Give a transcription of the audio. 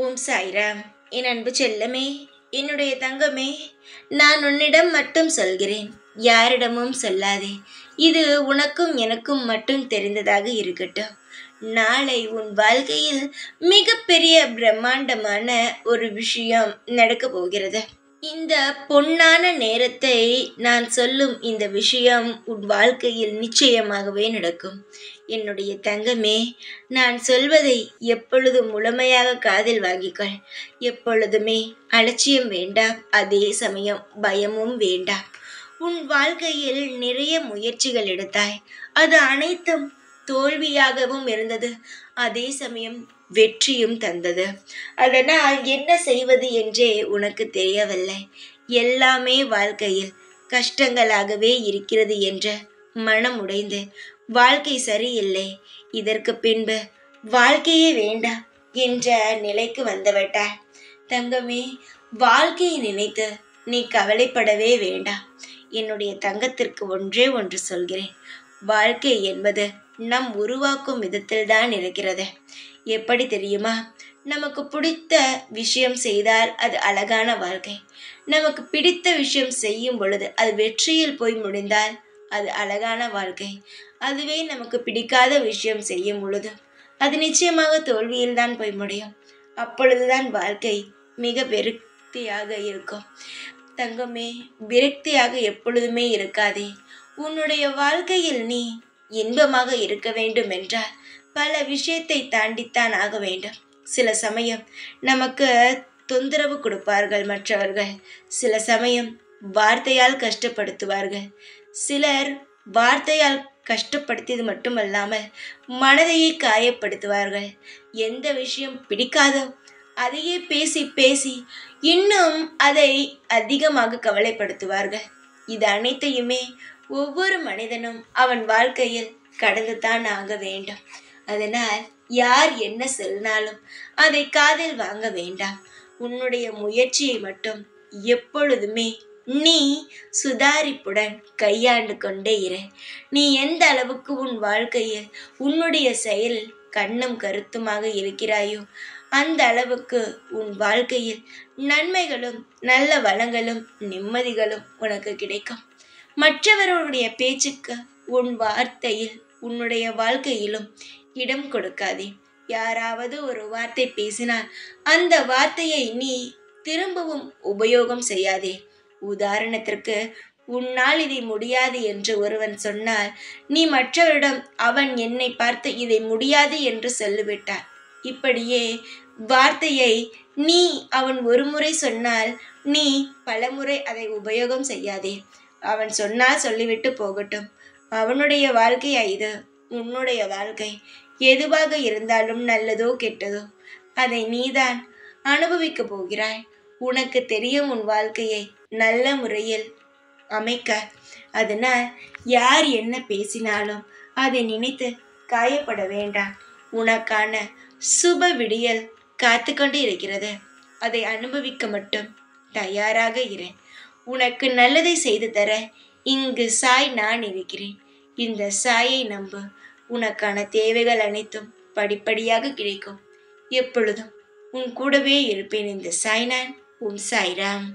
ஓம் சாய்ராம். என் அன்பு செல்லமே என்னுடைய தங்கமே நான் உன்னிடம் மட்டும் சொல்கிறேன் யாரிடமும் சொல்லாதே. இது உனக்கும் எனக்கும் மட்டும் தெரிந்ததாக இருக்கட்டும். நாளை உன் வாழ்க்கையில் மிகப்பெரிய பிரம்மாண்டமான ஒரு விஷயம் நடக்க போகிறது. இந்த பொன்னான நேரத்தை நான் சொல்லும் இந்த விஷயம் உன் வாழ்க்கையில் நிச்சயமாகவே நடக்கும். என்னுடைய தங்கமே நான் சொல்வதை எப்பொழுதும் முழுமையாக காதில் வாங்கிக்கொள். எப்பொழுதுமே அலட்சியம் வேண்டாம் அதே சமயம் பயமும் வேண்டாம் உன் வாழ்க்கையில் நிறைய முயற்சிகள் எடுத்தாய். அது அனைத்தும் தோல்வியாகவும் இருந்தது. அதே சமயம் வெற்றியும் தந்தது. அதனால் என்ன செய்வது என்றே உனக்கு தெரியவில்லை. எல்லாமே வாழ்க்கையில் கஷ்டங்களாகவே இருக்கிறது என்ற மனம் உடைந்து வாழ்க்கை சரியில்லை. இதற்கு பின்பு வாழ்க்கையே வேண்டாம் என்ற நிலைக்கு வந்துவிட்டாய் தங்கமே வாழ்க்கையை நினைத்து நீ கவலைப்படவே வேண்டாம் என்னுடைய தங்கத்திற்கு ஒன்றே ஒன்று சொல்கிறேன். வாழ்க்கை என்பது நம் உருவாக்கும் விதத்தில் தான் இருக்கிறது. எப்படி தெரியுமா? நமக்கு பிடித்த விஷயம் செய்தால் அது அழகான வாழ்க்கை. நமக்கு பிடித்த விஷயம் செய்யும் பொழுது அது வெற்றியில் போய் முடிந்தால் அது அழகான வாழ்க்கை. அதுவே நமக்கு பிடிக்காத விஷயம் செய்யும் பொழுது அது நிச்சயமாக தோல்வியில் தான் போய் முடியும். அப்பொழுதுதான் வாழ்க்கை மிக விரக்தியாக இருக்கும். தங்கமே விரக்தியாக எப்பொழுதுமே இருக்காதே. உன்னுடைய வாழ்க்கையில் நீ இன்பமாக இருக்க வேண்டும் என்றால் பல விஷயத்தை தாண்டித்தான் ஆக வேண்டும். சில சமயம் நமக்கு தொந்தரவு கொடுப்பார்கள் மற்றவர்கள். சில சமயம் வார்த்தையால் கஷ்டப்படுத்துவார்கள். சிலர் வார்த்தையால் கஷ்டப்படுத்தியது மட்டுமல்லாமல் மனதையே காயப்படுத்துவார்கள். எந்த விஷயம் பிடிக்காதோ அதையே பேசி பேசி இன்னும் அதை அதிகமாக கவலைப்படுத்துவார்கள். இது அனைத்தையுமே ஒவ்வொரு மனிதனும் அவன் வாழ்க்கையில் கடந்துதான் ஆக வேண்டும். அதனால் யார் என்ன சொன்னாலும் அதை காதில் வாங்க வேண்டாம். உன்னுடைய முயற்சியை மட்டும் எப்பொழுதுமே நீ சுதாரிப்புடன் கையாண்டு கொண்டே இரு. நீ எந்த அளவுக்கு உன் வாழ்க்கையில் உன்னுடைய செயல் கண்ணும் கருத்துமாக இருக்கிறாயோ அந்த அளவுக்கு உன் வாழ்க்கையில் நன்மைகளும் நல்ல வளங்களும் நிம்மதிகளும் உனக்கு கிடைக்கும். மற்றவர்களுடைய பேச்சுக்கு உன் வார்த்தையில் உன்னுடைய வாழ்க்கையிலும் இடம் கொடுக்காதே. யாராவது ஒரு வார்த்தை பேசினால் அந்த வார்த்தையை நீ திரும்பவும் உபயோகம் செய்யாதே. உதாரணத்திற்கு உன்னால் இதை முடியாது என்று ஒருவன் சொன்னால் நீ மற்றவரிடம் அவன் என்னை பார்த்து இதை முடியாது என்று சொல்லிவிட்டார் இப்படியே வார்த்தையை நீ அவன் ஒரு முறை சொன்னால் நீ பலமுறை அதை உபயோகம் செய்யாதே. அவன் சொன்னால் சொல்லிவிட்டு போகட்டும். அவனுடைய வாழ்க்கையா இது உன்னுடைய வாழ்க்கை. எதுவாக இருந்தாலும் நல்லதோ கெட்டதோ அதை நீதான் அனுபவிக்க போகிறாய். உனக்கு தெரியும் உன் வாழ்க்கையை நல்ல முறையில் அமைக்க. அதனால் யார் என்ன பேசினாலும் அதை நினைத்து காயப்பட வேண்டாம். உனக்கான சுப விடியல் காத்து கொண்டு இருக்கிறது. அதை அனுபவிக்க மட்டும் தயாராக இரு. உனக்கு நல்லதை செய்து தர இங்கு சாய் நான் இருக்கிறேன். இந்த சாயை நம்பு. உனக்கான தேவைகள் அனைத்தும் படிப்படியாக கிடைக்கும். எப்பொழுதும் உன் கூடவே இருப்பேன் இந்த சாய் நான். உன் சாய்ராம்.